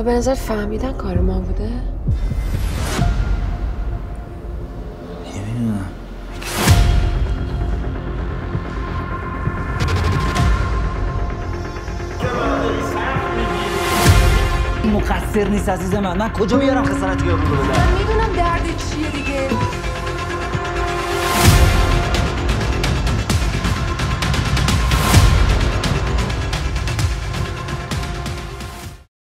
و به نظر فهمیدن کار ما بوده؟ نمی‌دونم مقصر نیست عزیز من. من کجا میارم خسارت یارو رو بدم؟ من می‌دونم